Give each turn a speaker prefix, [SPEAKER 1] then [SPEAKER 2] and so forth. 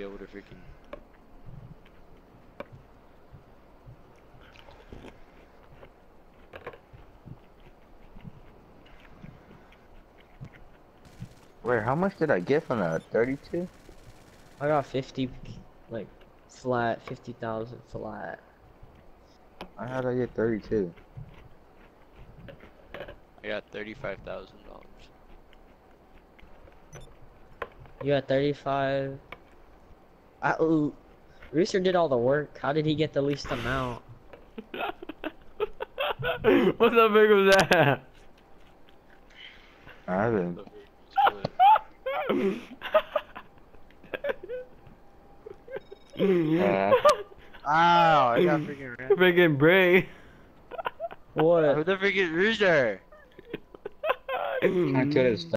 [SPEAKER 1] be able to freaking.
[SPEAKER 2] Wait, how much did I get from that? 32?
[SPEAKER 3] I got 50, like, flat, 50,000 flat.
[SPEAKER 2] How did I get 32?
[SPEAKER 1] I got thirty-five thousand dollars.
[SPEAKER 3] You got 35. I, ooh, Rooster did all the work. How did he get the least amount?
[SPEAKER 4] what the big was that?
[SPEAKER 2] I didn't. Yeah. Ow, I got freaking ran.
[SPEAKER 4] Freaking brain.
[SPEAKER 3] What?
[SPEAKER 1] Who the freaking rooster?
[SPEAKER 2] I could have